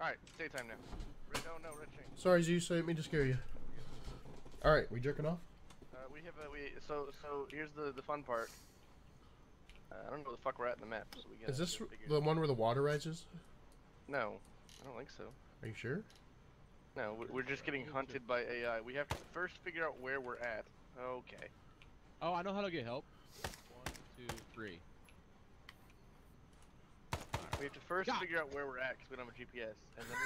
Alright, daytime now. Red, oh no, red chain. Sorry, Zeus, I didn't mean to scare you. Alright, we jerking off? Uh, we have a, we, so, so, here's the, the fun part. Uh, I don't know where the fuck we're at in the map, so we gotta Is this the one where the water rises? No, I don't think so. Are you sure? No, we- we're just getting hunted by AI. We have to first figure out where we're at. Okay. Oh, I know how to get help. One, two, three. We have to first God. figure out where we're at because we don't have a GPS, and then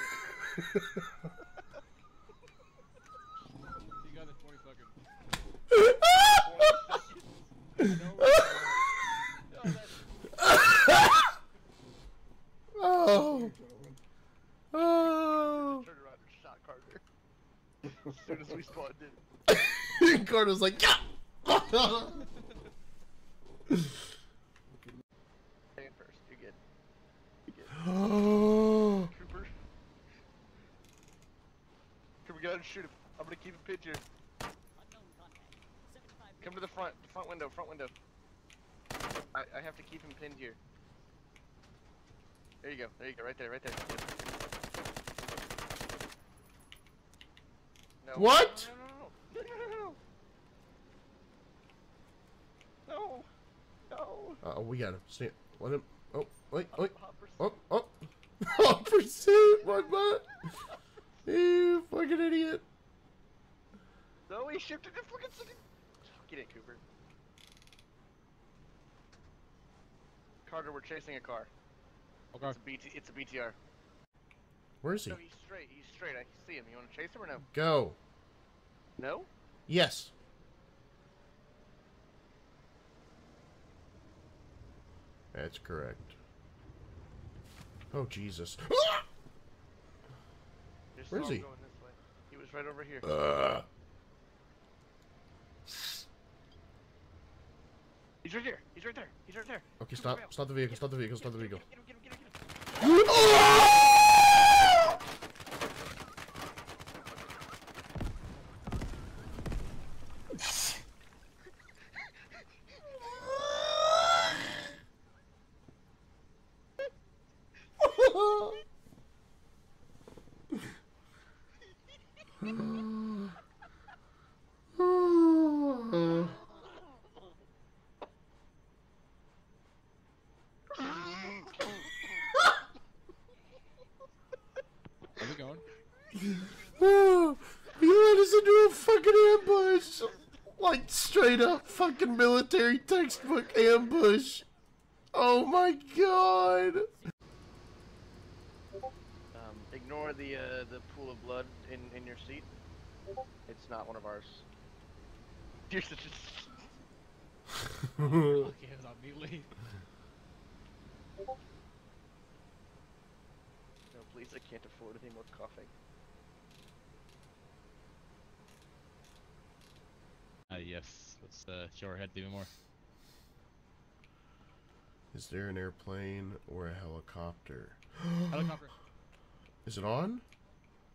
You got the 20 fucking. 20 oh! Oh! Turned around and shot Carter. as soon as we spawned in. Carter's like, yeah! Stay in first. You're good. You're good. oh! Cooper. Cooper, get out and shoot him. I'm gonna keep him pinned here. Come to the front, the front window, front window. I, I have to keep him pinned here. There you go, there you go, right there, right there. No. What? No, no, no, no, no, no. No. Uh, we got him. Let him. Oh, wait, wait. Hot pursuit. Oh, oh. Oh, pursuit! Run back! You fucking idiot! No, he shifted fucking city. Get it, Cooper. Carter, we're chasing a car. Okay. It's a BT. It's a BTR. Where is he? No, he's straight. He's straight. I can see him. You want to chase him or no? Go. No. Yes. That's correct. Oh, Jesus. Where is he? Going this way. He was right over here. Uh, right here. He's right there. He's right there. okay, stop. Stop the vehicle. Stop the vehicle. Stop the vehicle. Get him, get him, get him, get him, get him. How's it going? Oh, you led us into a fucking ambush. Like straight up fucking military textbook ambush. Oh my god. Um, ignore the uh, the pool of blood in in your seat. It's not one of ours. You're such a. Okay, it's on me leave. No, please, I can't afford any more coughing. Yes. Let's uh, show our heads even more. Is there an airplane or a helicopter? Helicopter. Is it on?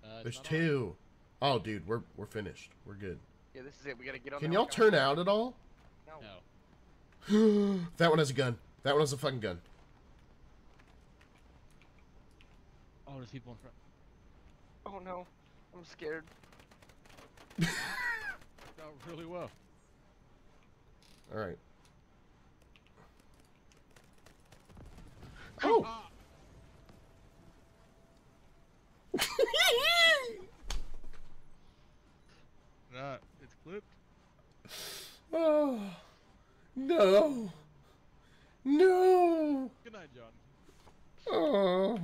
Uh, There's not on. two. Oh, dude, we're we're finished. We're good. Yeah, this is it. We gotta get on. Can y'all turn out at all? No. No. that one has a gun. That one has a fucking gun. Oh, there's people in front. Oh no, I'm scared. No, really well. All right. Oh. Ah! Nah, it's clipped. oh. No. No. Good night, John. Oh.